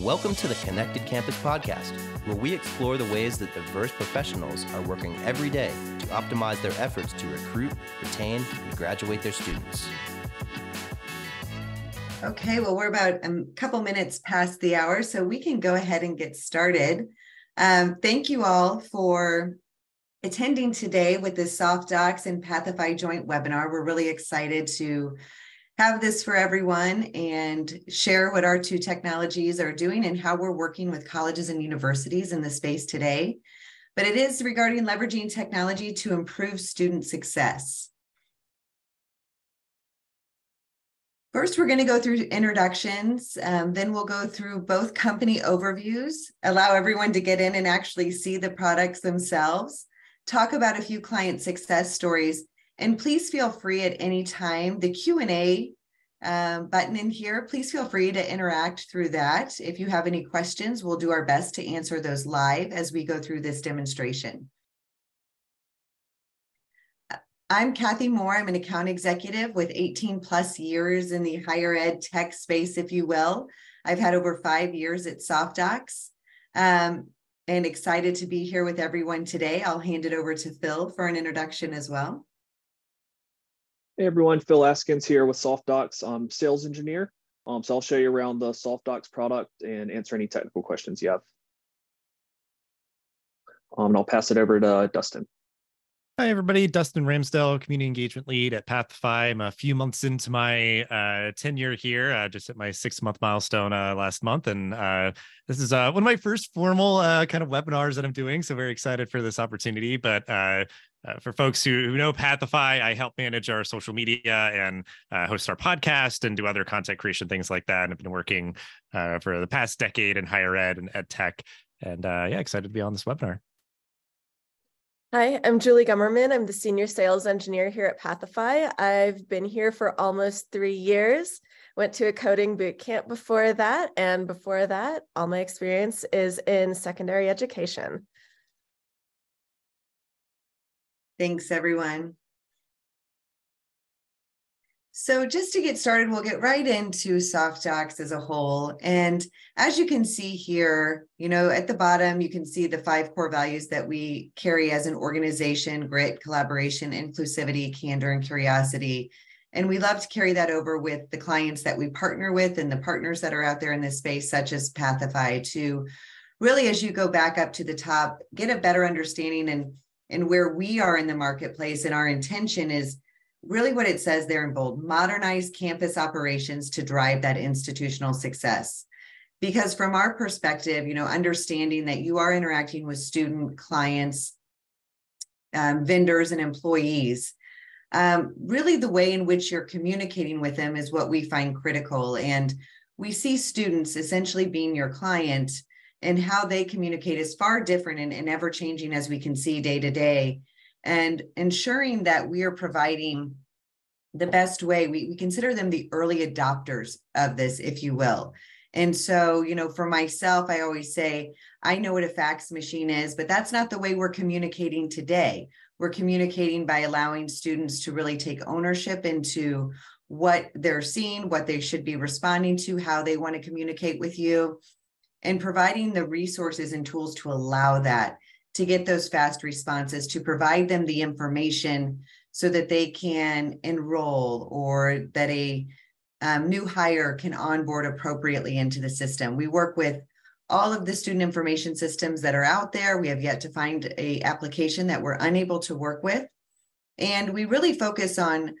Welcome to the Connected Campus podcast, where we explore the ways that diverse professionals are working every day to optimize their efforts to recruit, retain, and graduate their students. Okay, well, we're about a couple minutes past the hour, so we can go ahead and get started. Um, thank you all for attending today with the SoftDocs and Pathify joint webinar. We're really excited to have this for everyone and share what our two technologies are doing and how we're working with colleges and universities in the space today. But it is regarding leveraging technology to improve student success. First, we're going to go through introductions. Um, then we'll go through both company overviews, allow everyone to get in and actually see the products themselves, talk about a few client success stories, and please feel free at any time. The Q&A um, button in here, please feel free to interact through that. If you have any questions, we'll do our best to answer those live as we go through this demonstration. I'm Kathy Moore. I'm an account executive with 18 plus years in the higher ed tech space, if you will. I've had over five years at SoftDocs um, and excited to be here with everyone today. I'll hand it over to Phil for an introduction as well. Hey everyone, Phil Askins here with SoftDocs. I'm sales engineer. Um, so I'll show you around the SoftDocs product and answer any technical questions you have. Um, and I'll pass it over to Dustin. Hi, everybody. Dustin Ramsdell, Community Engagement Lead at Pathify. I'm a few months into my uh, tenure here, uh, just at my six month milestone uh, last month. And uh, this is uh, one of my first formal uh, kind of webinars that I'm doing. So, very excited for this opportunity. But uh, for folks who, who know Pathify, I help manage our social media and uh, host our podcast and do other content creation things like that. And I've been working uh, for the past decade in higher ed and ed tech. And uh, yeah, excited to be on this webinar. Hi, I'm Julie Gummerman. I'm the senior sales engineer here at Pathify. I've been here for almost three years. Went to a coding boot camp before that. And before that, all my experience is in secondary education. Thanks, everyone. So just to get started, we'll get right into SoftDocs as a whole. And as you can see here, you know, at the bottom, you can see the five core values that we carry as an organization, grit, collaboration, inclusivity, candor, and curiosity. And we love to carry that over with the clients that we partner with and the partners that are out there in this space, such as Pathify, to really, as you go back up to the top, get a better understanding and and where we are in the marketplace and our intention is really what it says there in bold modernize campus operations to drive that institutional success. Because from our perspective you know understanding that you are interacting with student clients um, vendors and employees um, really the way in which you're communicating with them is what we find critical. And we see students essentially being your client and how they communicate is far different and, and ever changing as we can see day to day. And ensuring that we are providing the best way, we, we consider them the early adopters of this, if you will. And so, you know, for myself, I always say, I know what a fax machine is, but that's not the way we're communicating today. We're communicating by allowing students to really take ownership into what they're seeing, what they should be responding to, how they want to communicate with you and providing the resources and tools to allow that to get those fast responses to provide them the information so that they can enroll or that a um, new hire can onboard appropriately into the system. We work with all of the student information systems that are out there. We have yet to find a application that we're unable to work with. And we really focus on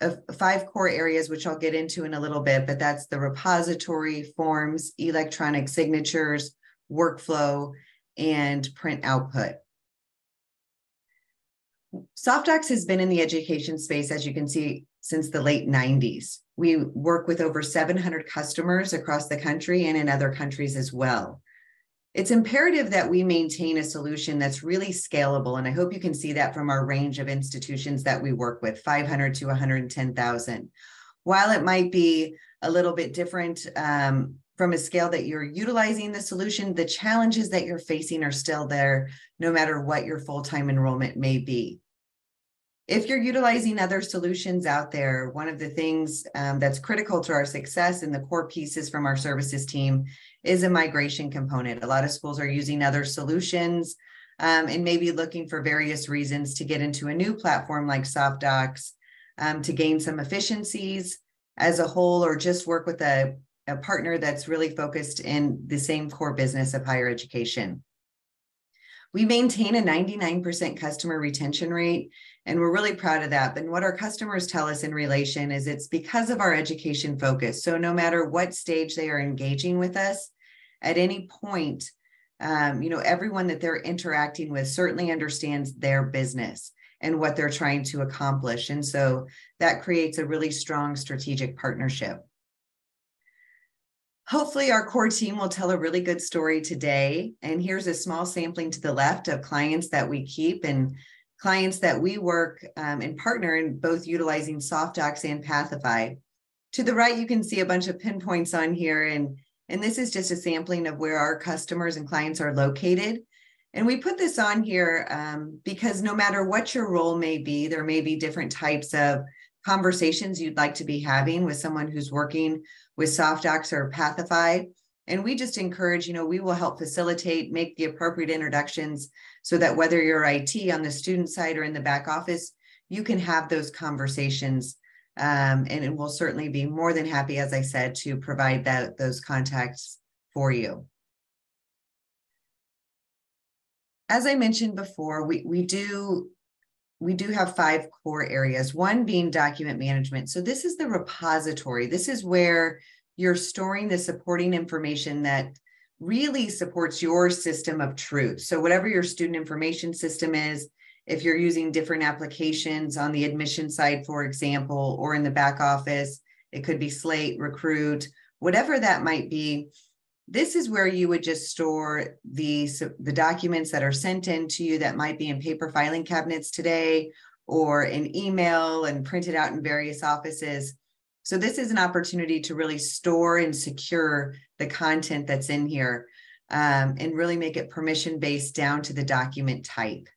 of five core areas, which I'll get into in a little bit, but that's the repository, forms, electronic signatures, workflow, and print output. SoftDocs has been in the education space, as you can see, since the late 90s. We work with over 700 customers across the country and in other countries as well it's imperative that we maintain a solution that's really scalable. And I hope you can see that from our range of institutions that we work with 500 to 110,000. While it might be a little bit different um, from a scale that you're utilizing the solution, the challenges that you're facing are still there, no matter what your full time enrollment may be. if you're utilizing other solutions out there, one of the things um, that's critical to our success and the core pieces from our services team is a migration component. A lot of schools are using other solutions um, and maybe looking for various reasons to get into a new platform like SoftDocs um, to gain some efficiencies as a whole, or just work with a, a partner that's really focused in the same core business of higher education. We maintain a 99% customer retention rate, and we're really proud of that. But what our customers tell us in relation is it's because of our education focus. So no matter what stage they are engaging with us, at any point, um, you know, everyone that they're interacting with certainly understands their business and what they're trying to accomplish. And so that creates a really strong strategic partnership. Hopefully, our core team will tell a really good story today. And here's a small sampling to the left of clients that we keep and clients that we work um, and partner in both utilizing SoftDocs and Pathify. To the right, you can see a bunch of pinpoints on here. And, and this is just a sampling of where our customers and clients are located. And we put this on here um, because no matter what your role may be, there may be different types of conversations you'd like to be having with someone who's working with SoftDocs or Pathify. And we just encourage, you know, we will help facilitate, make the appropriate introductions so that whether you're IT on the student side or in the back office, you can have those conversations. Um, and we'll certainly be more than happy, as I said, to provide that those contacts for you. As I mentioned before, we, we do we do have five core areas, one being document management. So this is the repository. This is where you're storing the supporting information that really supports your system of truth. So whatever your student information system is, if you're using different applications on the admission side, for example, or in the back office, it could be Slate, Recruit, whatever that might be, this is where you would just store the, the documents that are sent in to you that might be in paper filing cabinets today or in email and printed out in various offices. So this is an opportunity to really store and secure the content that's in here um, and really make it permission based down to the document type.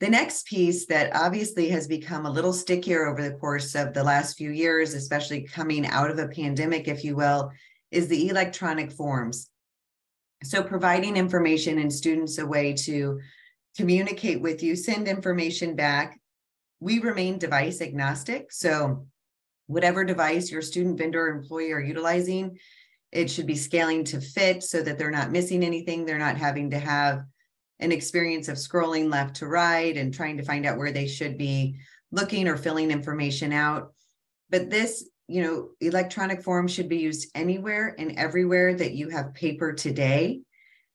The next piece that obviously has become a little stickier over the course of the last few years, especially coming out of a pandemic, if you will, is the electronic forms. So providing information and students a way to communicate with you, send information back. We remain device agnostic. So whatever device your student, vendor, or employee are utilizing, it should be scaling to fit so that they're not missing anything. They're not having to have an experience of scrolling left to right and trying to find out where they should be looking or filling information out. But this you know, electronic form should be used anywhere and everywhere that you have paper today.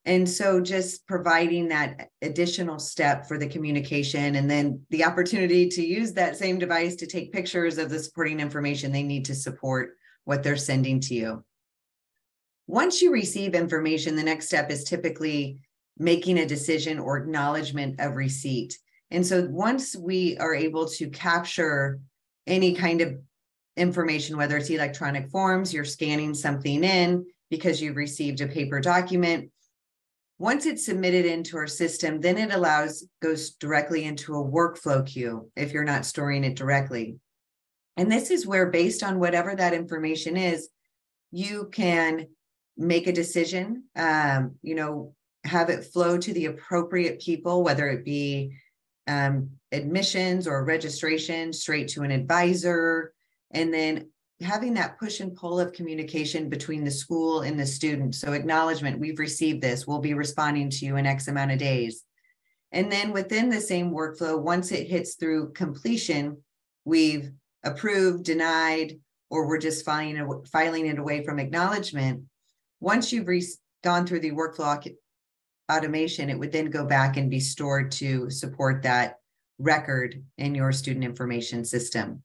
And so just providing that additional step for the communication and then the opportunity to use that same device to take pictures of the supporting information they need to support what they're sending to you. Once you receive information, the next step is typically making a decision or acknowledgement of receipt. And so once we are able to capture any kind of information, whether it's electronic forms, you're scanning something in because you've received a paper document. Once it's submitted into our system, then it allows goes directly into a workflow queue if you're not storing it directly. And this is where, based on whatever that information is, you can make a decision. Um, you know, have it flow to the appropriate people, whether it be um, admissions or registration, straight to an advisor, and then having that push and pull of communication between the school and the student. So acknowledgement, we've received this, we'll be responding to you in X amount of days. And then within the same workflow, once it hits through completion, we've approved, denied, or we're just filing, filing it away from acknowledgement. Once you've re- gone through the workflow automation, it would then go back and be stored to support that record in your student information system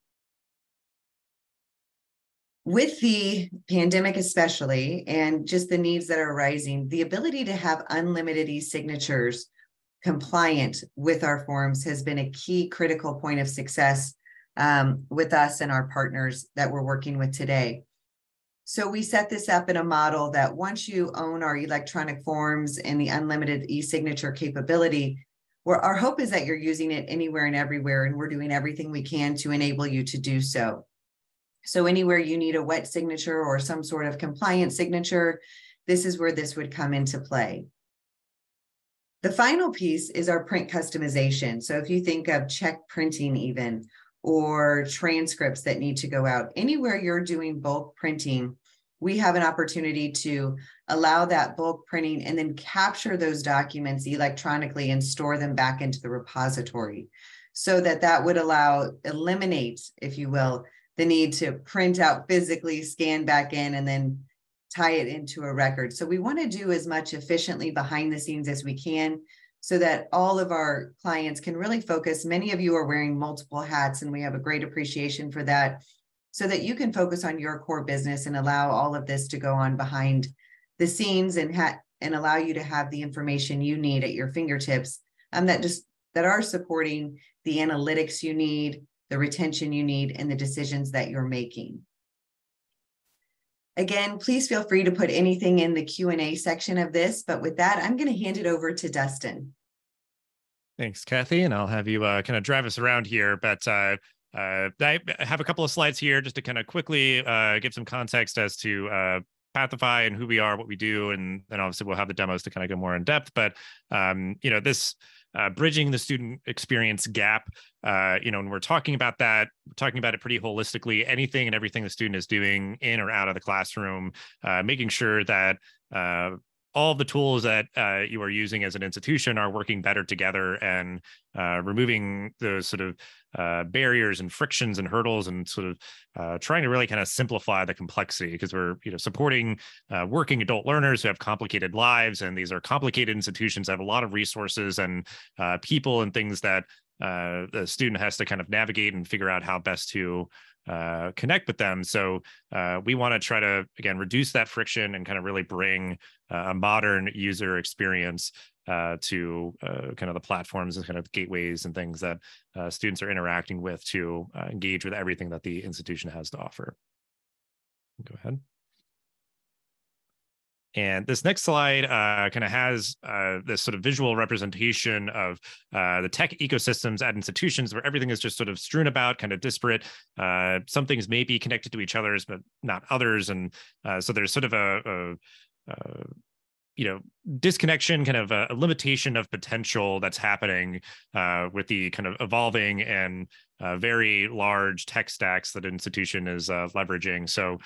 with the pandemic especially and just the needs that are rising the ability to have unlimited e-signatures compliant with our forms has been a key critical point of success um, with us and our partners that we're working with today so we set this up in a model that once you own our electronic forms and the unlimited e-signature capability our hope is that you're using it anywhere and everywhere, and we're doing everything we can to enable you to do so. So anywhere you need a wet signature or some sort of compliance signature, this is where this would come into play. The final piece is our print customization. So if you think of check printing even, or transcripts that need to go out, anywhere you're doing bulk printing, we have an opportunity to allow that bulk printing and then capture those documents electronically and store them back into the repository so that that would allow eliminate if you will the need to print out physically scan back in and then tie it into a record. So we want to do as much efficiently behind the scenes as we can so that all of our clients can really focus. Many of you are wearing multiple hats and we have a great appreciation for that so that you can focus on your core business and allow all of this to go on behind the scenes and ha- and allow you to have the information you need at your fingertips um, that just that are supporting the analytics you need the retention you need and the decisions that you're making again please feel free to put anything in the q&a section of this but with that i'm going to hand it over to dustin thanks kathy and i'll have you uh, kind of drive us around here but uh, uh, I have a couple of slides here just to kind of quickly uh, give some context as to uh, Pathify and who we are, what we do, and then obviously we'll have the demos to kind of go more in depth. But um, you know, this uh, bridging the student experience gap. Uh, you know, when we're talking about that, talking about it pretty holistically. Anything and everything the student is doing in or out of the classroom, uh, making sure that uh, all the tools that uh, you are using as an institution are working better together and uh, removing the sort of uh, barriers and frictions and hurdles and sort of uh, trying to really kind of simplify the complexity because we're you know supporting uh, working adult learners who have complicated lives and these are complicated institutions that have a lot of resources and uh, people and things that the student has to kind of navigate and figure out how best to uh, connect with them. So uh, we want to try to again reduce that friction and kind of really bring uh, a modern user experience uh, to uh, kind of the platforms and kind of gateways and things that uh, students are interacting with to engage with everything that the institution has to offer. Go ahead. And this next slide uh, kind of has uh, this sort of visual representation of uh, the tech ecosystems at institutions where everything is just sort of strewn about, kind of disparate. Uh, some things may be connected to each other's, but not others. And uh, so there's sort of a, a, a you know disconnection kind of a, a, limitation of potential that's happening uh, with the kind of evolving and uh, very large tech stacks that institution is uh, leveraging so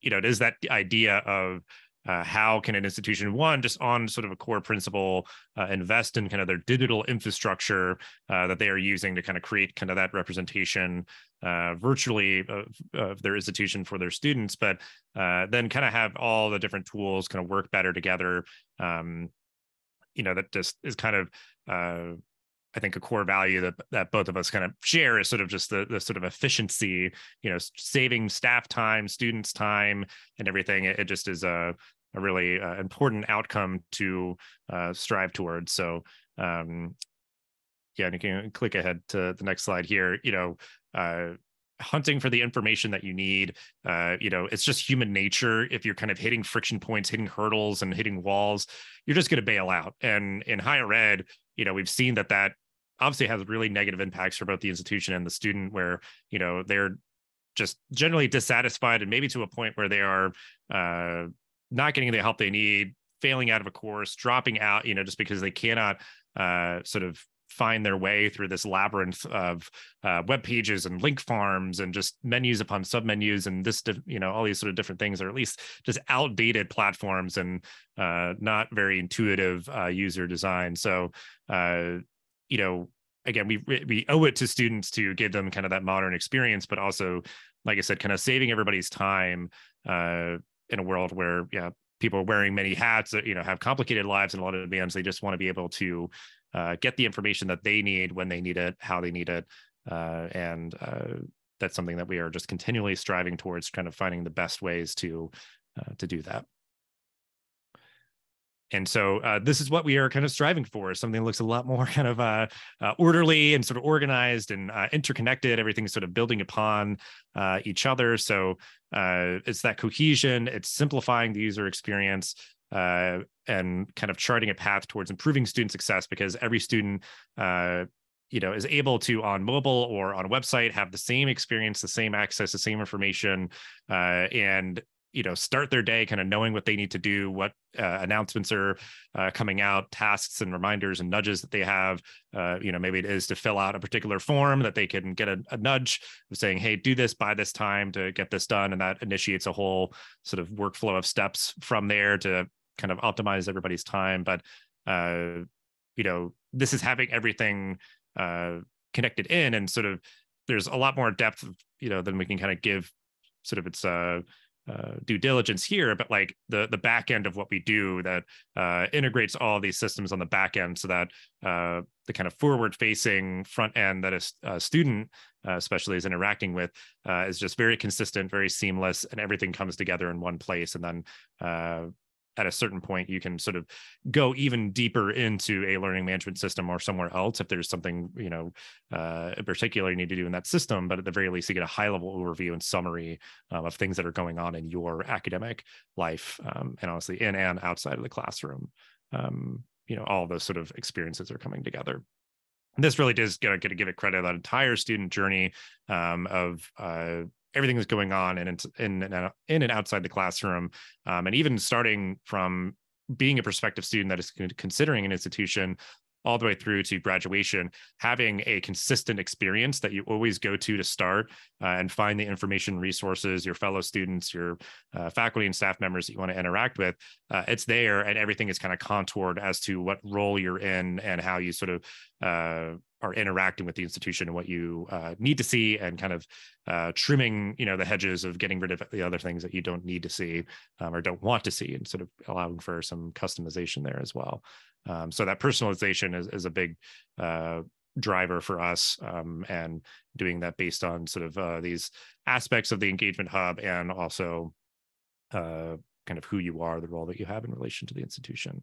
you know, it is that idea of uh, how can an institution one just on sort of a core principle uh, invest in kind of their digital infrastructure uh, that they are using to kind of create kind of that representation uh, virtually of, of, their institution for their students but uh, then kind of have all the different tools kind of work better together um, you know that just is kind of uh, I think a core value that that both of us kind of share is sort of just the the sort of efficiency, you know, saving staff time, students time, and everything. It, it just is a a really uh, important outcome to uh, strive towards. So, um, yeah, and you can click ahead to the next slide here. You know, uh, hunting for the information that you need. Uh, you know, it's just human nature. If you're kind of hitting friction points, hitting hurdles, and hitting walls, you're just going to bail out. And in higher ed, you know, we've seen that that obviously has really negative impacts for both the institution and the student where you know they're just generally dissatisfied and maybe to a point where they are uh, not getting the help they need failing out of a course dropping out you know just because they cannot uh, sort of find their way through this labyrinth of uh, web pages and link farms and just menus upon submenus and this you know all these sort of different things or at least just outdated platforms and uh, not very intuitive uh, user design. So uh, you know again we we owe it to students to give them kind of that modern experience but also like i said kind of saving everybody's time uh, in a world where yeah people are wearing many hats that you know have complicated lives and a lot of demands. They just want to be able to uh, get the information that they need when they need it how they need it uh, and uh, that's something that we are just continually striving towards kind of finding the best ways to uh, to do that. And so uh, this is what we are kind of striving for something that looks a lot more kind of uh, uh, orderly and sort of organized and uh, interconnected everything's sort of building upon each other. So it's that cohesion it's simplifying the user experience uh, and kind of charting a path towards improving student success because every student uh, you know is able to on mobile or on a website have the same experience the same access the same information uh, and you know start their day kind of knowing what they need to do what uh, announcements are uh, coming out tasks and reminders and nudges that they have. Uh, you know maybe it is to fill out a particular form that they can get a, a, nudge of saying hey do this by this time to get this done and that initiates a whole sort of workflow of steps from there to kind of optimize everybody's time but uh, you know this is having everything uh, connected in and sort of there's a lot more depth you know than we can kind of give sort of its uh uh, due diligence here, but like the the back end of what we do that uh, integrates all these systems on the back end, so that uh, the kind of forward facing front end that a, a student, uh, especially, is interacting with, uh, is just very consistent, very seamless, and everything comes together in one place. And then uh, at a certain point you can sort of go even deeper into a learning management system or somewhere else if there's something you know uh, in particular you need to do in that system. But at the very least you get a high level overview and summary um, of things that are going on in your academic life um, and honestly in and outside of the classroom. Um, you know all those sort of experiences are coming together. This really does get, get to give it credit that entire student journey um, of uh, everything that's going on in in in, in and outside the classroom, um, and even starting from being a prospective student that is considering an institution all the way through to graduation, having a consistent experience that you always go to to start uh, and find the information resources, your fellow students, your uh, faculty and staff members that you want to interact with, uh, it's there and everything is kind of contoured as to what role you're in and how you sort of uh, are interacting with the institution and what you uh, need to see and kind of uh, trimming you know the hedges of getting rid of the other things that you don't need to see um, or don't want to see and sort of allowing for some customization there as well. Um, so that personalization is, is a big uh, driver for us um, and doing that based on sort of uh, these aspects of the engagement hub and also uh, kind of who you are the role that you have in relation to the institution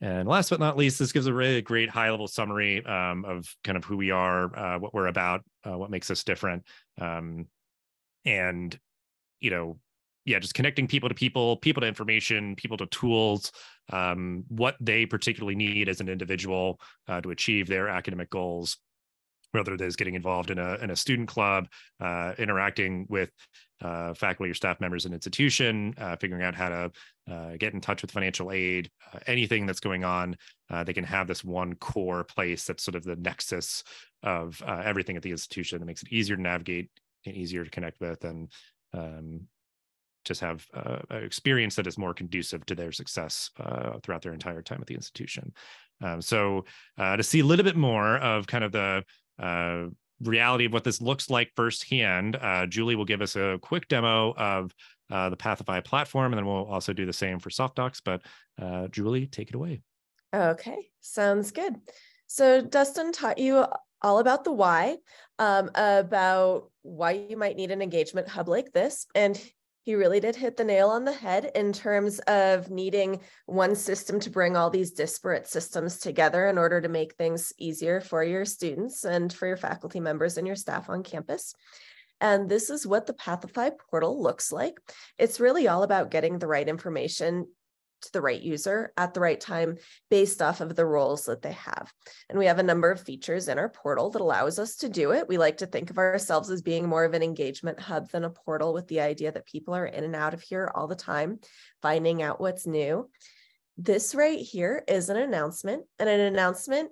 and last but not least, this gives a really great high level summary um, of kind of who we are, uh, what we're about, uh, what makes us different. Um, and, you know, yeah, just connecting people to people, people to information, people to tools, um, what they particularly need as an individual uh, to achieve their academic goals whether it is getting involved in a, in a student club, uh, interacting with uh, faculty or staff members in institution, uh, figuring out how to uh, get in touch with financial aid, uh, anything that's going on, uh, they can have this one core place that's sort of the nexus of everything at the institution that makes it easier to navigate and easier to connect with and um, just have an experience that is more conducive to their success throughout their entire time at the institution. Um, so to see a little bit more of kind of the uh, reality of what this looks like firsthand, uh, Julie will give us a quick demo of uh, the Pathify platform, and then we'll also do the same for SoftDocs. But uh, Julie, take it away. Okay, sounds good. So Dustin taught you all about the why, um, about why you might need an engagement hub like this, and he really did hit the nail on the head in terms of needing one system to bring all these disparate systems together in order to make things easier for your students and for your faculty members and your staff on campus. And this is what the Pathify portal looks like. It's really all about getting the right information to the right user at the right time based off of the roles that they have. And we have a number of features in our portal that allows us to do it. We like to think of ourselves as being more of an engagement hub than a portal with the idea that people are in and out of here all the time, finding out what's new. This right here is an announcement, and an announcement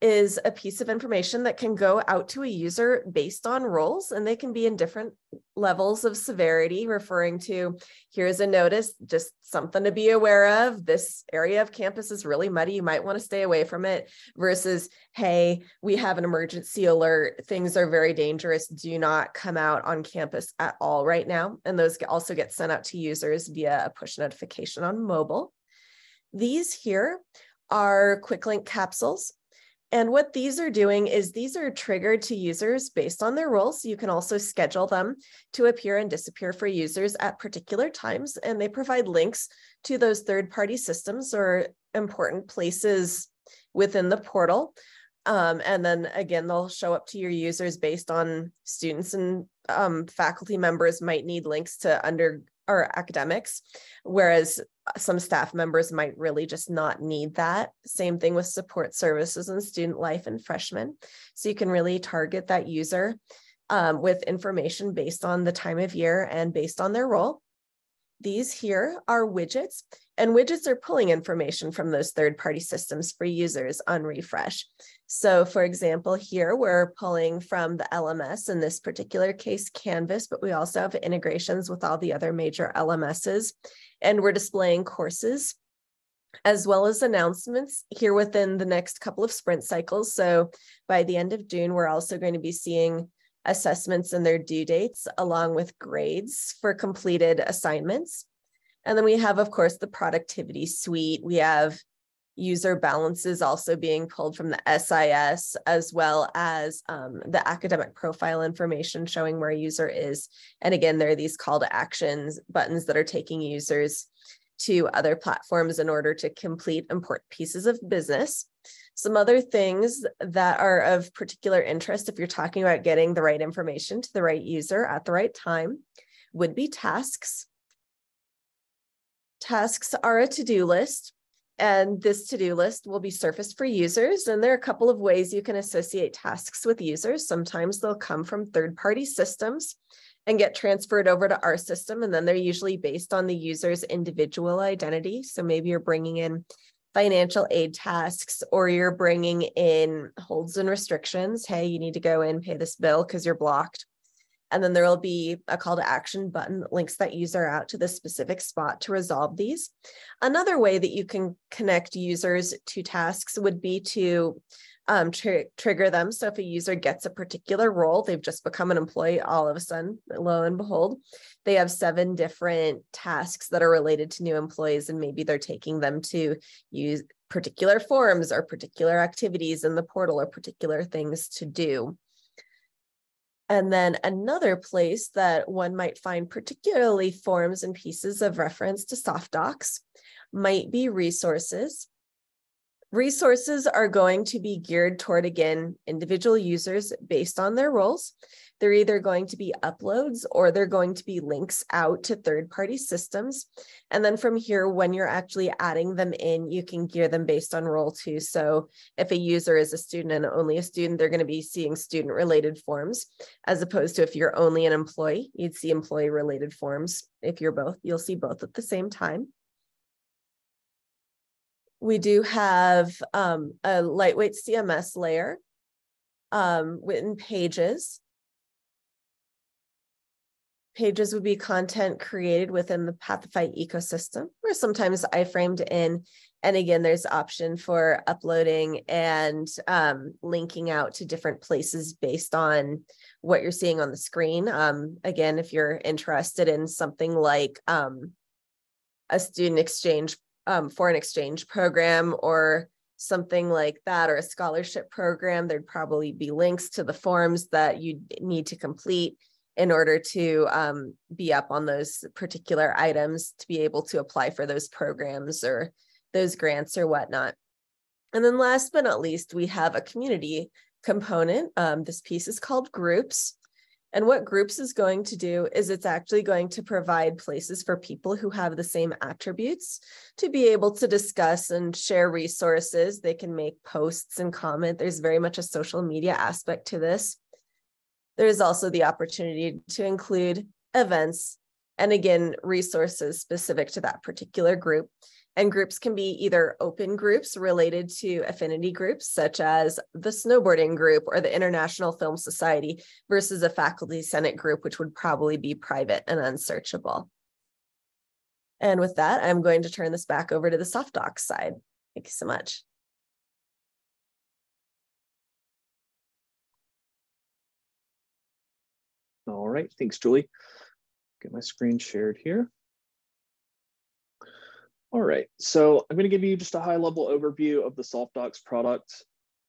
is a piece of information that can go out to a user based on roles and they can be in different levels of severity referring to here's a notice just something to be aware of. This area of campus is really muddy. You might want to stay away from it versus hey we have an emergency alert. Things are very dangerous. Do not come out on campus at all right now. And those also get sent out to users via a push notification on mobile. These here are quick link capsules and what these are doing is these are triggered to users based on their roles. You can also schedule them to appear and disappear for users at particular times. And they provide links to those third party systems or important places within the portal. Um, and then again, they'll show up to your users based on students and um, faculty members might need links to under or academics, whereas some staff members might really just not need that. Same thing with support services and student life and freshmen. So you can really target that user um, with information based on the time of year and based on their role. These here are widgets, and widgets are pulling information from those third party systems for users on refresh. So, for example, here we're pulling from the LMS, in this particular case, Canvas, but we also have integrations with all the other major LMSs, and we're displaying courses as well as announcements here within the next couple of sprint cycles. So, by the end of June, we're also going to be seeing assessments and their due dates, along with grades for completed assignments. And then we have, of course, the productivity suite. We have user balances also being pulled from the SIS, as well as um, the academic profile information showing where a user is. And again, there are these call to actions buttons that are taking users to other platforms in order to complete important pieces of business. Some other things that are of particular interest if you're talking about getting the right information to the right user at the right time would be tasks. Tasks are a to-do list and this to-do list will be surfaced for users. And there are a couple of ways you can associate tasks with users. Sometimes they'll come from third-party systems and get transferred over to our system. And then they're usually based on the user's individual identity. So maybe you're bringing in financial aid tasks or you're bringing in holds and restrictions. Hey, you need to go in, pay this bill because you're blocked. And then there will be a call to action button that links that user out to the specific spot to resolve these. Another way that you can connect users to tasks would be to um, tr trigger them. So if a user gets a particular role, they've just become an employee all of a sudden, lo and behold, they have seven different tasks that are related to new employees, and maybe they're taking them to use particular forms or particular activities in the portal or particular things to do. And then another place that one might find particularly forms and pieces of reference to SoftDocs might be resources. Resources are going to be geared toward, again, individual users based on their roles. They're either going to be uploads or they're going to be links out to third party systems. And then from here, when you're actually adding them in, you can gear them based on role too. So if a user is a student and only a student, they're going to be seeing student related forms, as opposed to if you're only an employee, you'd see employee related forms. If you're both, you'll see both at the same time. We do have um, a lightweight CMS layer um, written pages. Pages would be content created within the Pathify ecosystem, or sometimes iframed in. And again, there's option for uploading and um, linking out to different places based on what you're seeing on the screen. Um, again, if you're interested in something like um, a student exchange um, foreign exchange program or something like that or a scholarship program, there'd probably be links to the forms that you need to complete in order to um, be up on those particular items to be able to apply for those programs or those grants or whatnot. And then last but not least, we have a community component. Um, this piece is called groups. And what groups is going to do is it's actually going to provide places for people who have the same attributes to be able to discuss and share resources. They can make posts and comment. There's very much a social media aspect to this. There's also the opportunity to include events and again, resources specific to that particular group. And groups can be either open groups related to affinity groups, such as the snowboarding group or the International Film Society, versus a faculty senate group, which would probably be private and unsearchable. And with that, I'm going to turn this back over to the soft docs side. Thank you so much. All right, thanks, Julie. Get my screen shared here. All right, so I'm going to give you just a high level overview of the SoftDocs product.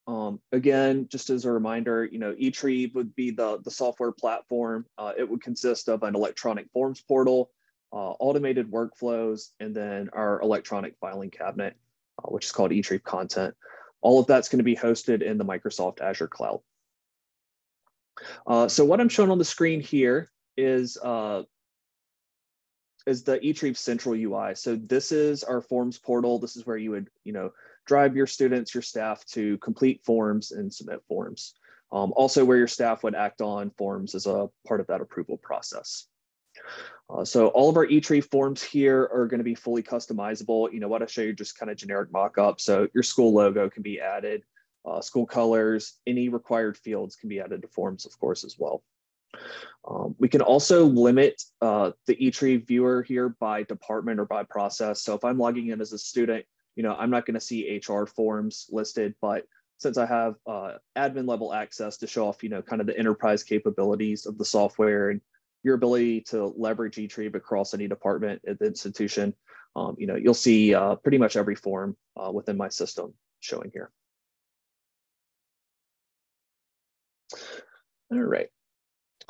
Um, again, just as a reminder, you know, eTrieve would be the, the software platform. Uh, it would consist of an electronic forms portal, uh, automated workflows, and then our electronic filing cabinet, uh, which is called eTrieve Content. All of that's going to be hosted in the Microsoft Azure cloud. Uh, so what I'm showing on the screen here is uh, is the eTrieve Central UI. So this is our forms portal. This is where you would, you know, drive your students, your staff to complete forms and submit forms. Um, also where your staff would act on forms as a part of that approval process. Uh, so all of our eTrieve forms here are going to be fully customizable. You know what I show you just kind of generic mock-up. So your school logo can be added, uh, school colors, any required fields can be added to forms, of course, as well. Um, we can also limit uh, the eTrieve viewer here by department or by process. So if I'm logging in as a student, you know, I'm not going to see HR forms listed, but since I have uh, admin level access to show off, you know, kind of the enterprise capabilities of the software and your ability to leverage eTrieve across any department at the institution, um, you know, you'll see uh, pretty much every form uh, within my system showing here. All right.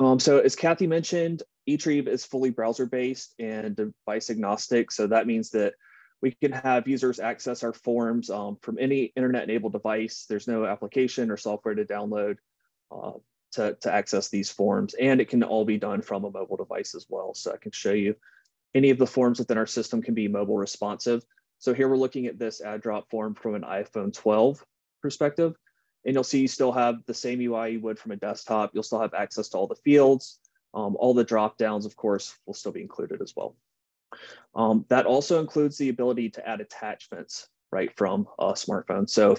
Um, so as Kathy mentioned, eTrieve is fully browser based and device agnostic. So that means that we can have users access our forms um, from any internet enabled device. There's no application or software to download uh, to, to access these forms. And it can all be done from a mobile device as well. So I can show you any of the forms within our system can be mobile responsive. So here we're looking at this add drop form from an iPhone 12 perspective. And you'll see you still have the same UI you would from a desktop. You'll still have access to all the fields. Um, all the drop downs, of course, will still be included as well. Um, that also includes the ability to add attachments right from a smartphone. So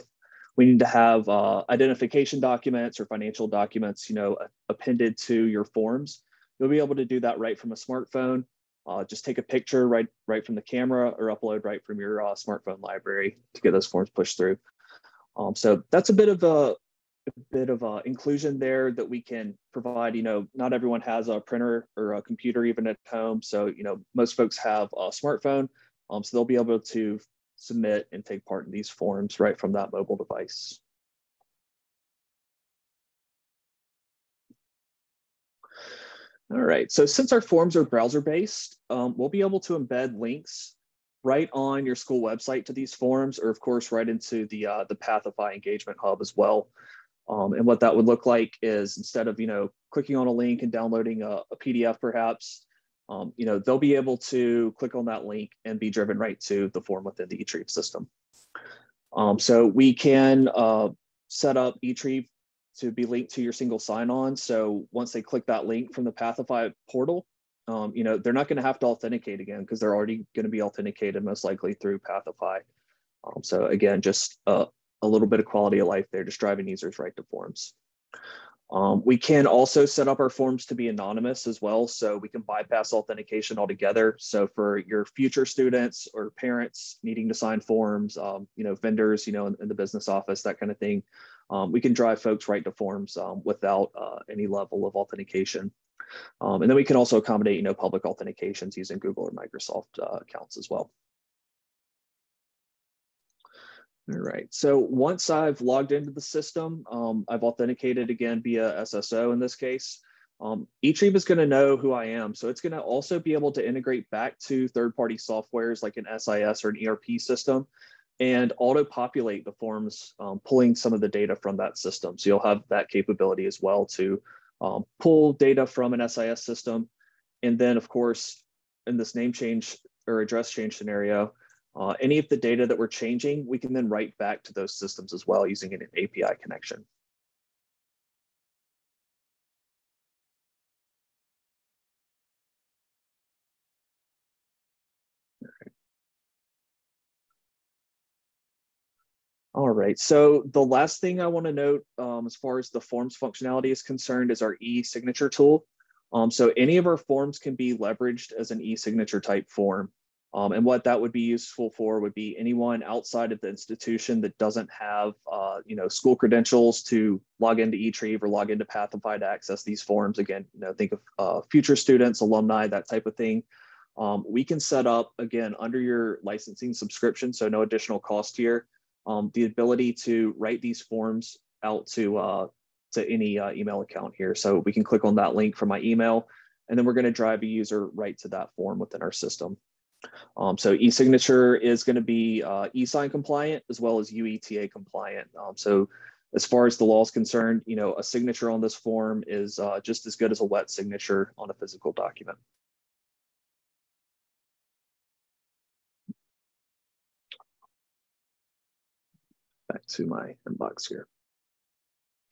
we need to have uh, identification documents or financial documents, you know, appended to your forms. You'll be able to do that right from a smartphone. Uh, just take a picture right right from the camera or upload right from your uh, smartphone library to get those forms pushed through. Um, so that's a bit of a, a bit of a inclusion there that we can provide. You know, not everyone has a printer or a computer even at home. So, you know, most folks have a smartphone. Um, so they'll be able to submit and take part in these forms right from that mobile device. All right, so since our forms are browser based, um, we'll be able to embed links right on your school website to these forms, or of course, right into the uh, the Pathify Engagement Hub as well. Um, and what that would look like is instead of you know clicking on a link and downloading a, a PDF, perhaps, um, you know they'll be able to click on that link and be driven right to the form within the eTrieve system. Um, so we can uh, set up eTrieve to be linked to your single sign-on. So once they click that link from the Pathify portal, um, you know, they're not going to have to authenticate again because they're already going to be authenticated most likely through Pathify. Um, so again, just uh, a little bit of quality of life there, just driving users right to forms. Um, we can also set up our forms to be anonymous as well, so we can bypass authentication altogether. So for your future students or parents needing to sign forms, um, you know, vendors, you know, in, in, the business office, that kind of thing, um, we can drive folks right to forms um, without uh, any level of authentication. Um, and then we can also accommodate, you know, public authentications using Google or Microsoft uh, accounts as well. All right, so once I've logged into the system, um, I've authenticated again via SSO in this case. Um, eTrieve is gonna know who I am. So it's gonna also be able to integrate back to third-party softwares like an SIS or an ERP system and auto-populate the forms, um, pulling some of the data from that system. So you'll have that capability as well to um, pull data from an SIS system. And then of course, in this name change or address change scenario, uh, any of the data that we're changing, we can then write back to those systems as well using an API connection. All right, so the last thing I want to note um, as far as the forms functionality is concerned is our e-signature tool. Um, so any of our forms can be leveraged as an e-signature type form. Um, and what that would be useful for would be anyone outside of the institution that doesn't have, uh, you know, school credentials to log into eTrieve or log into Pathify to access these forms. Again, you know, think of uh, future students, alumni, that type of thing. Um, we can set up again under your licensing subscription, so no additional cost here um, the ability to write these forms out to uh, to any uh, email account here. So we can click on that link from my email, and then we're going to drive a user right to that form within our system. Um, so e-signature is going to be uh, e-sign compliant as well as UETA compliant. Um, so as far as the law is concerned, you know, a signature on this form is uh, just as good as a wet signature on a physical document. Back to my inbox here.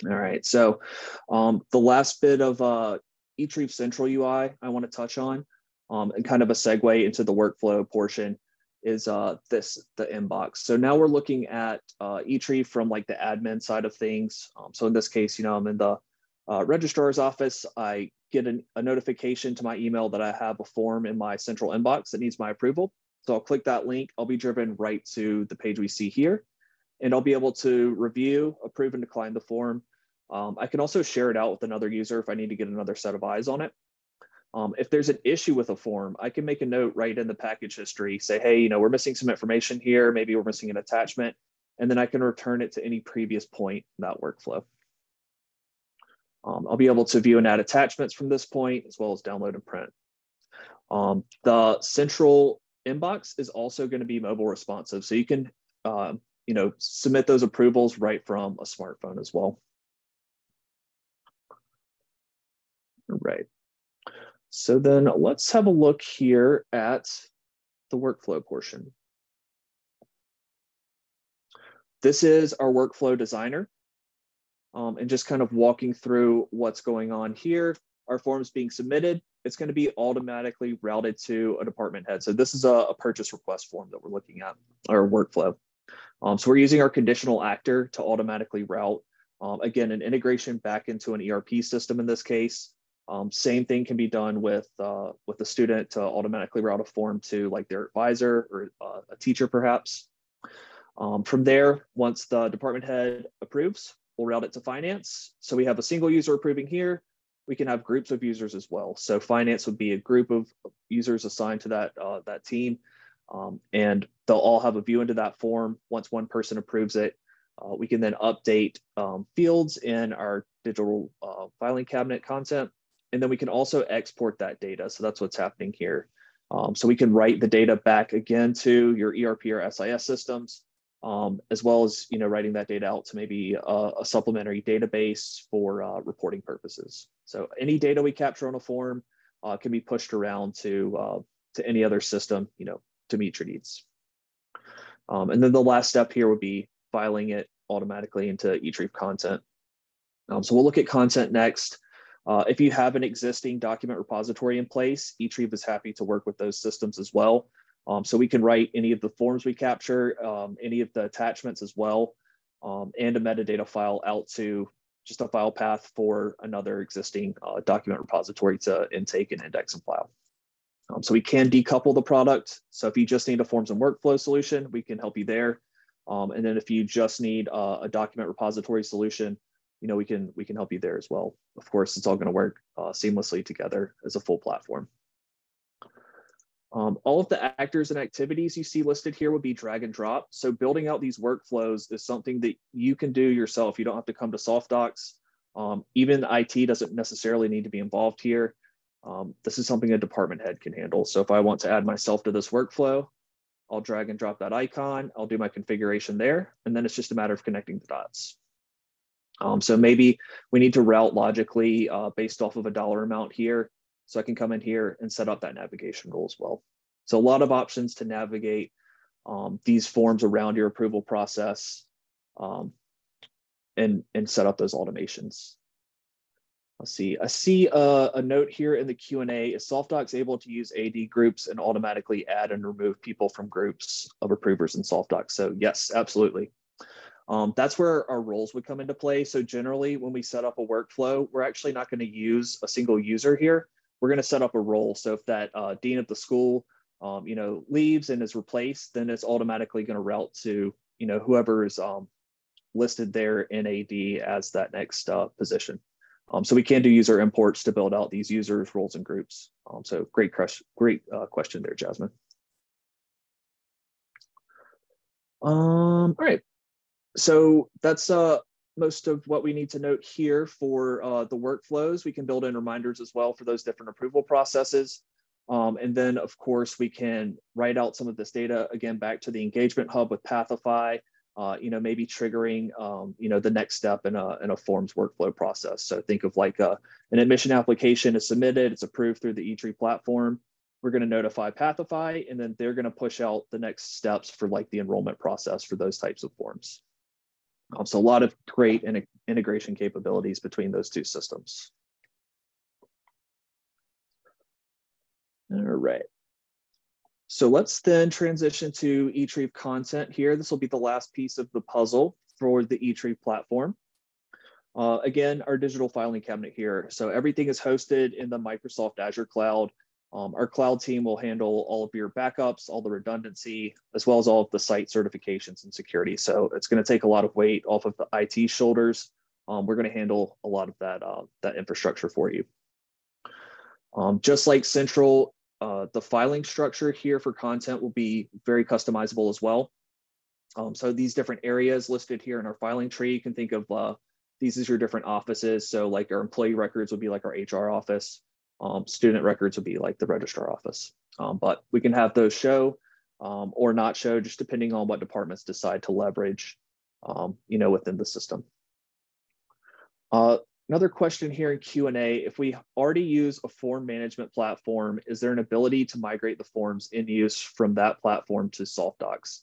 All right, so um, the last bit of uh, Central UI I want to touch on, um, and kind of a segue into the workflow portion is uh, this, the inbox. So now we're looking at uh, eTrieve from like the admin side of things. Um, so in this case, you know, I'm in the uh, registrar's office. I get an, a notification to my email that I have a form in my central inbox that needs my approval. So I'll click that link. I'll be driven right to the page we see here, and I'll be able to review, approve, and decline the form. Um, I can also share it out with another user if I need to get another set of eyes on it. Um, if there's an issue with a form, I can make a note right in the package history, say, hey, you know, we're missing some information here. Maybe we're missing an attachment. And then I can return it to any previous point in that workflow. Um, I'll be able to view and add attachments from this point, as well as download and print. Um, the central inbox is also going to be mobile responsive. So you can, uh, you know, submit those approvals right from a smartphone as well. All right. So then let's have a look here at the workflow portion. This is our workflow designer. Um, and just kind of walking through what's going on here. Our forms being submitted, it's going to be automatically routed to a department head. So this is a, a purchase request form that we're looking at, our workflow. Um, so we're using our conditional actor to automatically route, um, again, an integration back into an ERP system in this case. Um, same thing can be done with uh, with the student to automatically route a form to like their advisor or uh, a teacher perhaps. Um, from there, once the department head approves, we'll route it to finance. So we have a single user approving here. We can have groups of users as well. So finance would be a group of users assigned to that uh, that team, um, and they'll all have a view into that form. Once one person approves it, uh, we can then update um, fields in our digital uh, filing cabinet content and then we can also export that data. So that's what's happening here. Um, so we can write the data back again to your ERP or SIS systems, um, as well as you know writing that data out to maybe a, a supplementary database for uh, reporting purposes. So any data we capture on a form uh, can be pushed around to uh, to any other system, you know, to meet your needs. Um, and then the last step here would be filing it automatically into eTrieve content. Um, so we'll look at content next. Uh, if you have an existing document repository in place, eTrieve is happy to work with those systems as well. Um, so we can write any of the forms we capture, um, any of the attachments as well, um, and a metadata file out to just a file path for another existing uh, document repository to intake and index and file. Um, so we can decouple the product. So if you just need a forms and workflow solution, we can help you there. Um, and then if you just need a document repository solution, you know, we can we can help you there as well. Of course, it's all going to work uh, seamlessly together as a full platform. Um, all of the actors and activities you see listed here would be drag and drop. So building out these workflows is something that you can do yourself. You don't have to come to SoftDocs. Um, even IT doesn't necessarily need to be involved here. Um, this is something a department head can handle. So if I want to add myself to this workflow, I'll drag and drop that icon. I'll do my configuration there. And then it's just a matter of connecting the dots. Um, so maybe we need to route logically uh, based off of a dollar amount here. So I can come in here and set up that navigation rule as well. So a lot of options to navigate um, these forms around your approval process um, and, and set up those automations. Let's see, I see a, a note here in the Q&A. Is SoftDocs able to use AD groups and automatically add and remove people from groups of approvers in SoftDocs? So yes, absolutely. Um, that's where our roles would come into play. So generally, when we set up a workflow, we're actually not going to use a single user here. We're going to set up a role. So if that uh, dean of the school, um, you know, leaves and is replaced, then it's automatically going to route to, you know, whoever is um, listed there in AD as that next uh, position. Um, so we can do user imports to build out these users, roles, and groups. Um, so great, great uh, question there, Jasmine. Um, all right, so that's uh, most of what we need to note here for uh, the workflows. We can build in reminders as well for those different approval processes. Um, and then, of course, we can write out some of this data again back to the engagement hub with Pathify, uh, you know, maybe triggering, um, you know, the next step in a, in a forms workflow process. So think of like a, uh, an admission application is submitted, it's approved through the eTrieve platform. We're going to notify Pathify, and then they're going to push out the next steps for like the enrollment process for those types of forms. Um, so a lot of great in integration capabilities between those two systems. All right. So let's then transition to eTrieve content here. This will be the last piece of the puzzle for the eTrieve platform. Uh, again, our digital filing cabinet here. So everything is hosted in the Microsoft Azure cloud. Um, our cloud team will handle all of your backups, all the redundancy, as well as all of the site certifications and security. So it's going to take a lot of weight off of the IT shoulders. Um, we're going to handle a lot of that, uh, that infrastructure for you. Um, just like Central, uh, the filing structure here for content will be very customizable as well. Um, so these different areas listed here in our filing tree, you can think of uh, these as your different offices. So like our employee records would be like our HR office. Um, student records would be like the registrar office. Um, but we can have those show um, or not show just depending on what departments decide to leverage, um, you know, within the system. Uh, another question here in Q&A, if we already use a form management platform, is there an ability to migrate the forms in use from that platform to SoftDocs?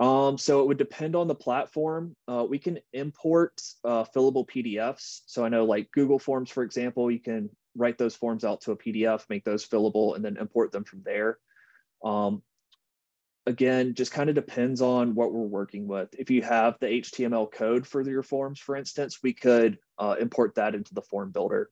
Um, so it would depend on the platform. Uh, we can import uh, fillable PDFs. So I know like Google Forms, for example, you can write those forms out to a PDF, make those fillable, and then import them from there. Um, again, just kind of depends on what we're working with. If you have the HTML code for your forms, for instance, we could uh, import that into the form builder.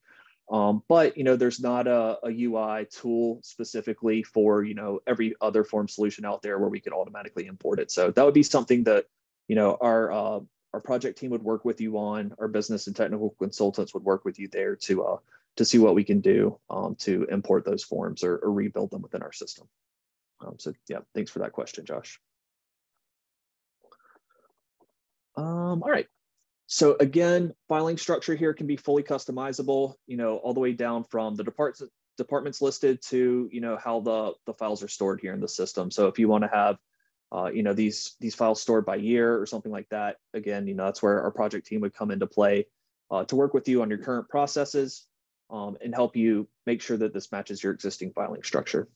Um, but you know, there's not a, a, UI tool specifically for you know every other form solution out there where we could automatically import it. So that would be something that you know our uh, our project team would work with you on. Our business and technical consultants would work with you there to uh, to see what we can do um, to import those forms or, or, rebuild them within our system. Um, so yeah, thanks for that question, Josh. Um, all right, so again, filing structure here can be fully customizable, you know, all the way down from the departments departments listed to, you know, how the, the files are stored here in the system. So if you want to have, uh, you know, these, these files stored by year or something like that, again, you know, that's where our project team would come into play uh, to work with you on your current processes um, and help you make sure that this matches your existing filing structure.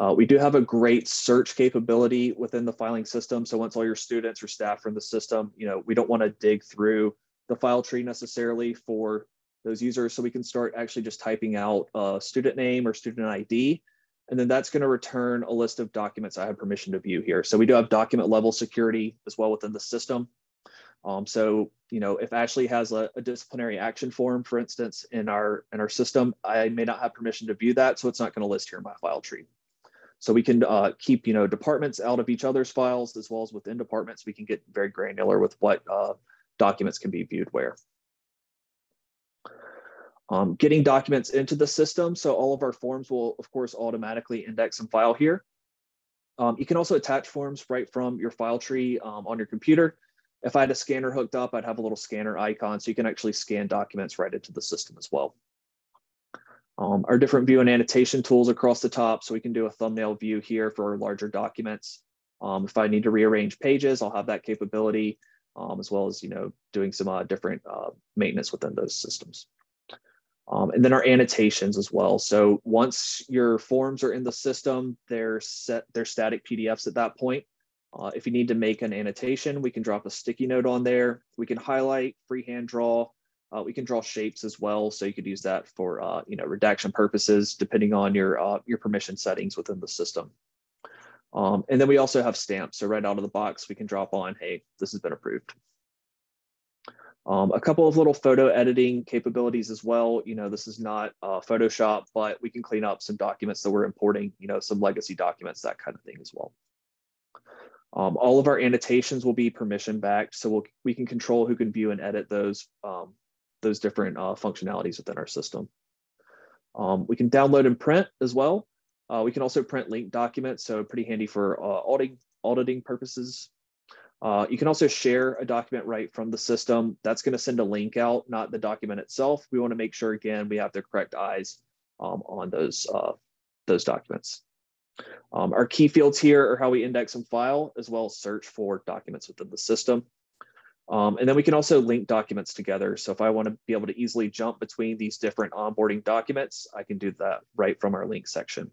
Uh, we do have a great search capability within the filing system. So once all your students or staff are in the system, you know, we don't want to dig through the file tree necessarily for those users. So we can start actually just typing out a student name or student ID. And then that's going to return a list of documents I have permission to view here. So we do have document level security as well within the system. Um, so, you know, if Ashley has a, a, disciplinary action form, for instance, in our in our system, I may not have permission to view that, so it's not going to list here in my file tree. So we can uh, keep, you know, departments out of each other's files as well as within departments. We can get very granular with what uh, documents can be viewed where. Um, getting documents into the system. So all of our forms will, of course, automatically index and file here. Um, you can also attach forms right from your file tree um, on your computer. If I had a scanner hooked up, I'd have a little scanner icon so you can actually scan documents right into the system as well. Um, our different view and annotation tools across the top. So we can do a thumbnail view here for larger documents. Um, if I need to rearrange pages, I'll have that capability, um, as well as you know doing some uh, different uh, maintenance within those systems. Um, and then our annotations as well. So once your forms are in the system, they're set, they're static PDFs at that point. Uh, if you need to make an annotation, we can drop a sticky note on there. We can highlight, freehand draw, uh, we can draw shapes as well, so you could use that for uh, you know redaction purposes, depending on your uh, your permission settings within the system. Um, and then we also have stamps. So right out of the box, we can drop on, hey, this has been approved. Um, a couple of little photo editing capabilities as well. You know, this is not uh, Photoshop, but we can clean up some documents that we're importing, you know, some legacy documents, that kind of thing as well. Um, all of our annotations will be permission backed, so we'll, we can control who can view and edit those um, those different uh, functionalities within our system. Um, we can download and print as well. Uh, we can also print linked documents, so pretty handy for uh, auditing, auditing purposes. Uh, you can also share a document right from the system. That's going to send a link out, not the document itself. We want to make sure, again, we have the correct eyes um, on those, uh, those documents. Um, our key fields here are how we index and file, as well as search for documents within the system. Um, and then we can also link documents together. So if I want to be able to easily jump between these different onboarding documents, I can do that right from our link section.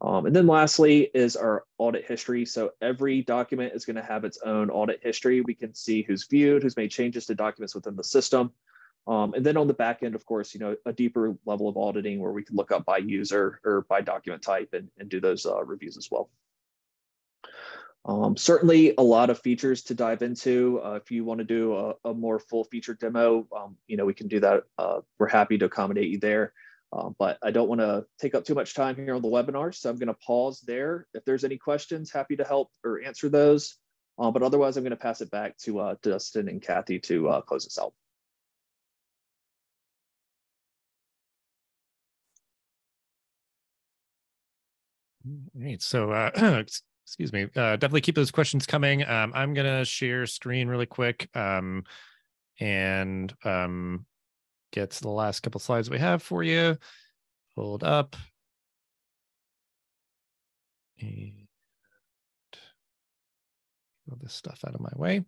Um, and then lastly is our audit history. So every document is going to have its own audit history. We can see who's viewed, who's made changes to documents within the system. Um, and then on the back end, of course, you know, a deeper level of auditing where we can look up by user or by document type and, and do those uh, reviews as well. Um, certainly a lot of features to dive into. Uh, if you want to do a, a, more full feature demo, um, you know, we can do that. Uh, we're happy to accommodate you there. Um, but I don't want to take up too much time here on the webinar, so I'm going to pause there. If there's any questions, happy to help or answer those. Uh, but otherwise, I'm going to pass it back to uh, Dustin and Kathy to uh, close us out. All right, so uh, excuse me, uh, definitely keep those questions coming. Um, I'm going to share screen really quick um, and um, get to the last couple slides we have for you. Hold up. And all this stuff out of my way.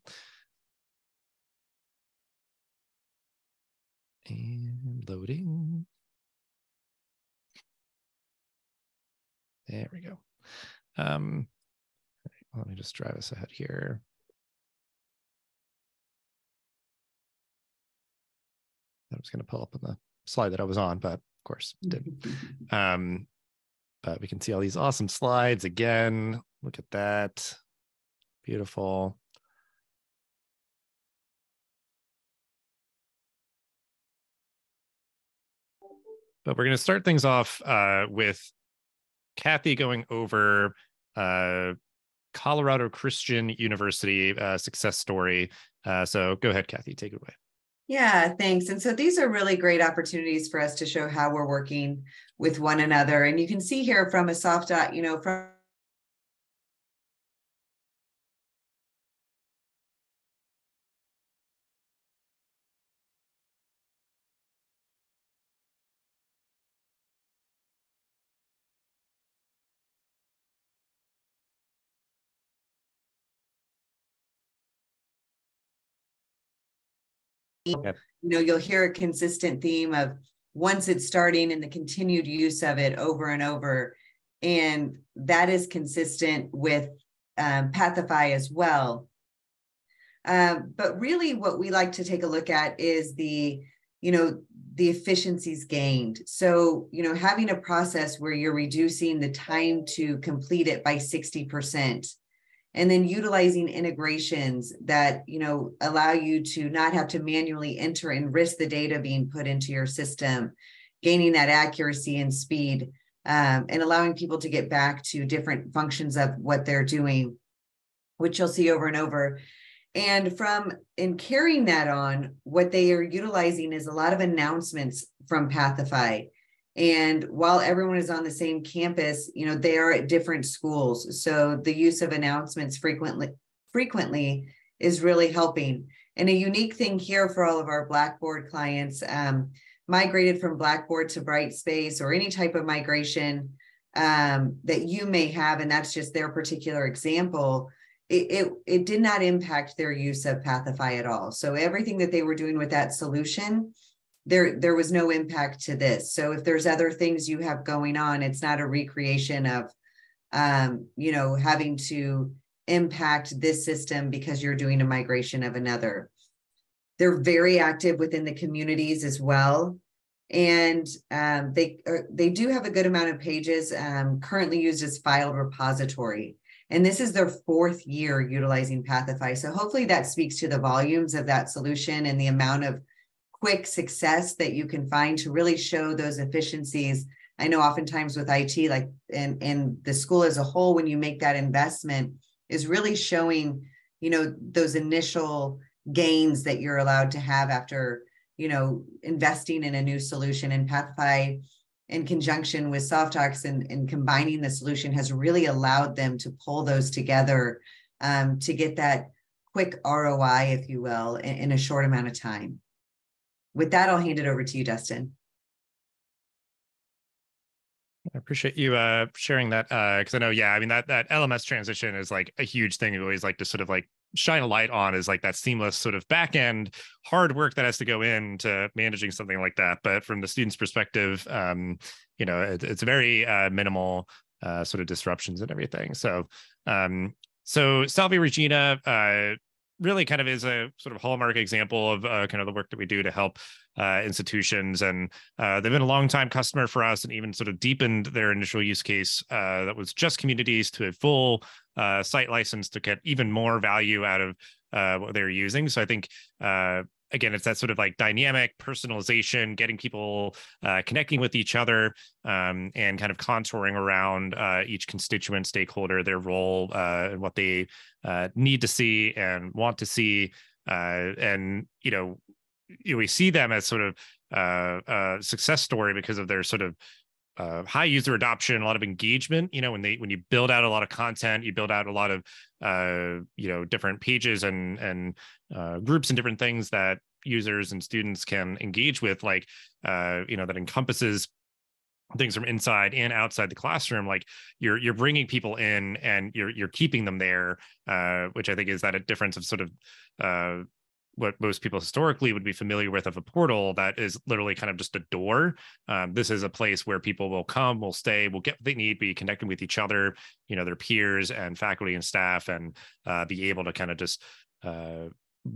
And loading. There we go. Um, let me just drive us ahead here. I was going to pull up on the slide that I was on, but of course didn't. Um, but we can see all these awesome slides again. Look at that. Beautiful. But we're going to start things off uh, with Kathy going over uh, Colorado Christian University uh, success story. Uh, so go ahead, Kathy, take it away. Yeah, thanks. And so these are really great opportunities for us to show how we're working with one another. And you can see here from a soft dot, you know, from You know, you'll hear a consistent theme of once it's starting and the continued use of it over and over. And that is consistent with um, Pathify as well. Um, but really, what we like to take a look at is the, you know, the efficiencies gained. So, you know, having a process where you're reducing the time to complete it by 60%, and then utilizing integrations that you know allow you to not have to manually enter and risk the data being put into your system gaining that accuracy and speed um, and allowing people to get back to different functions of what they're doing which you'll see over and over. And from in carrying that on what they are utilizing is a lot of announcements from pathify and while everyone is on the same campus you know they are at different schools. So the use of announcements frequently frequently is really helping. And a unique thing here for all of our blackboard clients um, migrated from blackboard to brightspace or any type of migration um, that you may have and that's just their particular example it, it, it did not impact their use of pathify at all. So everything that they were doing with that solution there there was no impact to this. So if there's other things you have going on it's not a recreation of um you know having to impact this system because you're doing a migration of another. They're very active within the communities as well. And um, they are, uh, they do have a good amount of pages um, currently used as file repository. And this is their fourth year utilizing pathify. So hopefully that speaks to the volumes of that solution and the amount of quick success that you can find to really show those efficiencies. I know oftentimes with it like and and the school as a whole when you make that investment is really showing you know those initial gains that you're allowed to have after you know investing in a new solution. And pathify in conjunction with SoftDocs and, and combining the solution has really allowed them to pull those together um, to get that quick roi if you will in, in a short amount of time with that, I'll hand it over to you, Dustin. I appreciate you uh, sharing that because uh, I know, yeah, I mean that that LMS transition is like a huge thing. We always like to sort of like shine a light on is like that seamless sort of back end hard work that has to go into managing something like that. But from the student's perspective, um, you know, it, it's very uh, minimal uh, sort of disruptions and everything. So, um, so Salve Regina uh, really kind of is a sort of hallmark example of uh, kind of the work that we do to help uh, institutions. And uh, they've been a long time customer for us and even sort of deepened their initial use case uh, that was just communities to a full uh, site license to get even more value out of uh, what they're using. So I think again, it's that sort of like dynamic personalization, getting people uh, connecting with each other, um, and kind of contouring around uh, each constituent stakeholder, their role, uh, and what they uh, need to see and want to see. Uh, and you know, we see them as sort of uh, a success story because of their sort of high user adoption, a lot of engagement. You know, when they when you build out a lot of content, you build out a lot of uh, you know different pages and and uh, groups and different things that users and students can engage with, like uh, you know that encompasses things from inside and outside the classroom. Like you're you're bringing people in and you're you're keeping them there uh, which i think is that a difference of sort of uh, what most people historically would be familiar with of a portal that is literally kind of just a door. Um, this is a place where people will come, will stay, will get what they need, be connected with each other, you know, their peers and faculty and staff, and uh, be able to kind of just uh,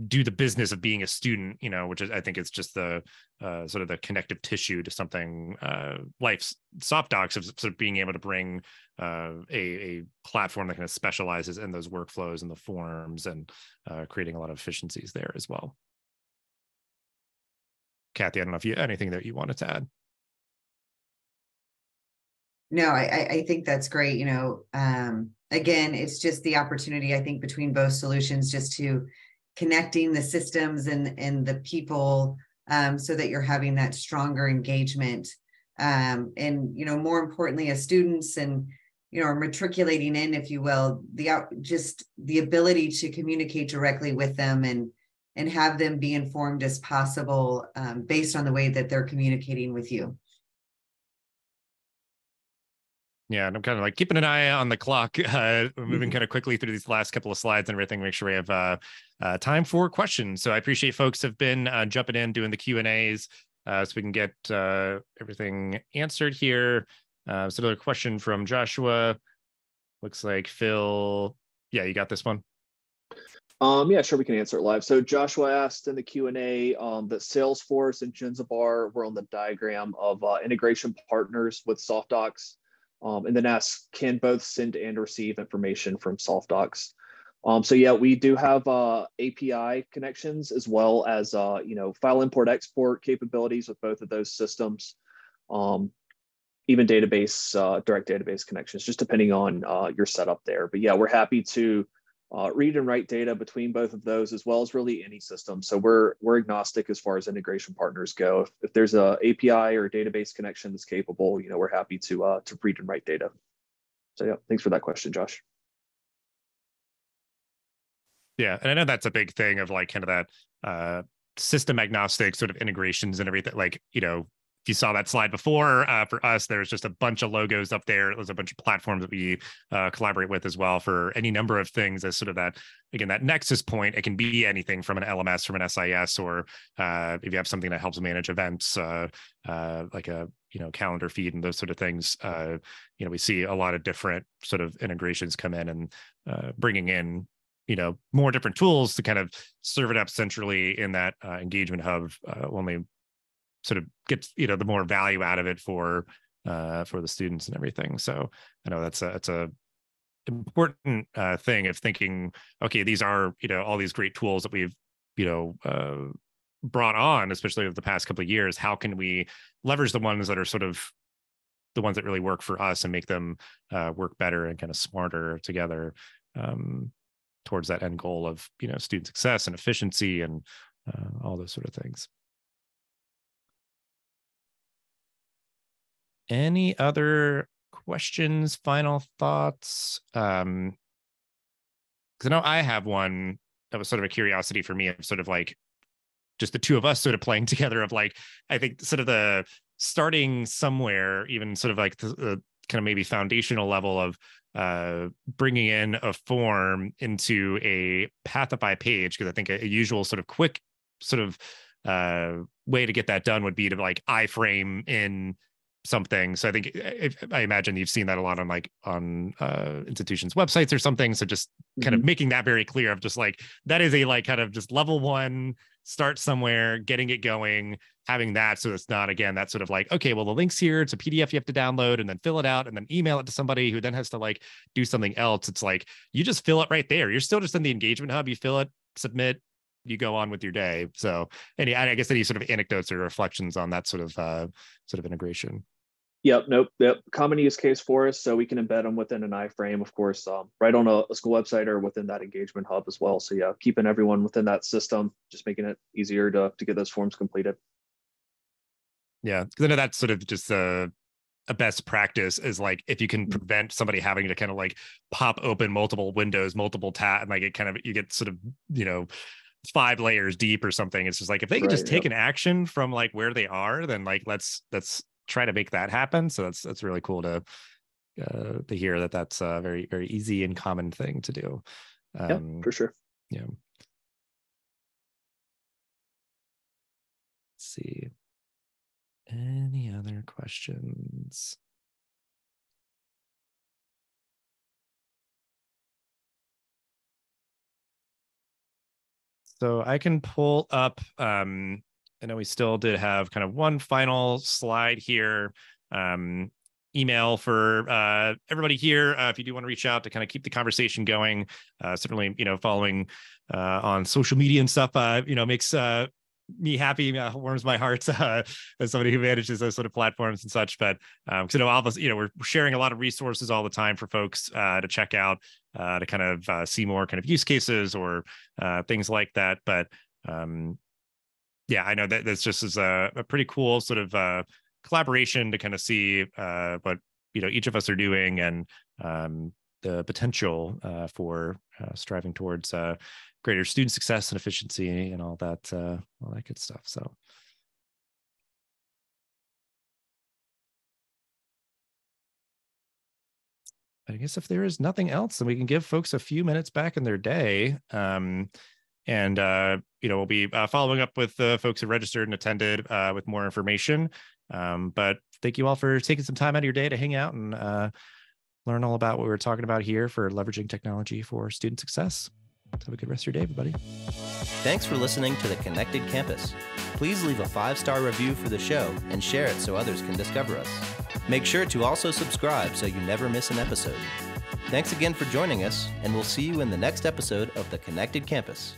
do the business of being a student, you know, which is I think it's just the uh, sort of the connective tissue to something uh, life's SoftDocs of sort of being able to bring uh, a, a platform that kind of specializes in those workflows and the forms and uh, creating a lot of efficiencies there as well. Kathy, I don't know if you anything that you wanted to add. No, I, I think that's great. You know, um, again, it's just the opportunity I think between both solutions just to connecting the systems and and the people um, so that you're having that stronger engagement. Um, and you know more importantly as students and you know are matriculating in if you will the out just the ability to communicate directly with them and and have them be informed as possible um, based on the way that they're communicating with you yeah, and I'm kind of like keeping an eye on the clock, uh, moving Mm-hmm. kind of quickly through these last couple of slides and everything. Make sure we have uh, uh, time for questions. So I appreciate folks have been uh, jumping in, doing the Q and A's, uh, so we can get uh, everything answered here. Uh, so another question from Joshua. Looks like Phil. Yeah, you got this one. Um, yeah, sure, we can answer it live. So Joshua asked in the Q and A um, that Salesforce and Jenzabar were on the diagram of uh, integration partners with SoftDocs, um, and then asked, can both send and receive information from SoftDocs? Um, so yeah, we do have uh, API connections as well as uh, you know file import export capabilities with both of those systems. Um, even database uh, direct database connections, just depending on uh, your setup there. But yeah, we're happy to uh, read and write data between both of those, as well as really any system. So we're we're agnostic as far as integration partners go. If, if there's a API or database connection that's capable, you know, we're happy to uh, to read and write data. So yeah, thanks for that question, Josh. Yeah, and I know that's a big thing of like kind of that uh, system agnostic sort of integrations and everything. Like you know, if you saw that slide before, uh, for us, there's just a bunch of logos up there. There's a bunch of platforms that we uh, collaborate with as well for any number of things as sort of that, again, that nexus point. It can be anything from an LMS, from an SIS, or uh, if you have something that helps manage events, uh, uh, like a, you know, calendar feed and those sort of things. Uh, you know, we see a lot of different sort of integrations come in and uh, bringing in you know more different tools to kind of serve it up centrally in that uh, engagement hub uh, only sort of gets you know the more value out of it for uh, for the students and everything. So i know that's a that's a important uh, thing of thinking okay these are you know all these great tools that we've you know uh, brought on especially over the past couple of years. How can we leverage the ones that are sort of the ones that really work for us and make them uh, work better and kind of smarter together um, towards that end goal of you know student success and efficiency and uh, all those sort of things any other questions final thoughts? Um because i know i have one that was sort of a curiosity for me of sort of like just the two of us sort of playing together of like i think sort of the starting somewhere even sort of like the, the kind of maybe foundational level of uh, bringing in a form into a Pathify page because I think a, a, usual sort of quick sort of uh, way to get that done would be to like iframe in something. So I think if, I imagine you've seen that a lot on like on uh, institutions' websites or something. So just kind mm-hmm. of making that very clear of just like that is a like kind of just level one, start somewhere, getting it going, having that. So it's not again that sort of like okay, well the link's here. It's a PDF you have to download and then fill it out and then email it to somebody who then has to like do something else. It's like you just fill it right there. You're still just in the engagement hub. You fill it, submit, you go on with your day. So any, I guess any sort of anecdotes or reflections on that sort of uh, sort of integration. Yep, nope, yep. Common use case for us, so we can embed them within an iframe, of course, um, right on a, a, school website or within that engagement hub as well. So yeah, keeping everyone within that system, just making it easier to to get those forms completed. Yeah, because I know that's sort of just a a best practice is like if you can mm. prevent somebody having to kind of like pop open multiple windows, multiple tab, and like it kind of you get sort of you know five layers deep or something. It's just like if they can right, just take yep. an action from like where they are, then like let's let's try to make that happen. So that's that's really cool to uh, to hear that that's a very very easy and common thing to do. Um, yeah, for sure. Yeah. Let's see. Any other questions? So I can pull up um, I know we still did have kind of one final slide here. Um, email for uh, everybody here uh, if you do want to reach out to kind of keep the conversation going. Uh, certainly, you know, following uh, on social media and stuff, uh, you know, makes uh, me happy, warms my heart as somebody who manages those sort of platforms and such. But um, you know, all of us, you know, we're sharing a lot of resources all the time for folks to check out to kind of see more kind of use cases or things like that. But um, yeah, I know that this just is a, a pretty cool sort of uh, collaboration to kind of see uh, what you know each of us are doing and um, the potential uh, for uh, striving towards uh, greater student success and efficiency and all that uh, all that good stuff. So. I guess if there is nothing else, then we can give folks a few minutes back in their day. Um, and uh, you know we'll be uh, following up with the folks who registered and attended uh, with more information. Um, but thank you all for taking some time out of your day to hang out and uh, learn all about what we are talking about here for leveraging technology for student success. Have a good rest of your day everybody. Thanks for listening to the connected campus. Please leave a five star review for the show and share it so others can discover us. Make sure to also subscribe so you never miss an episode. Thanks again for joining us, and we'll see you in the next episode of The Connected Campus.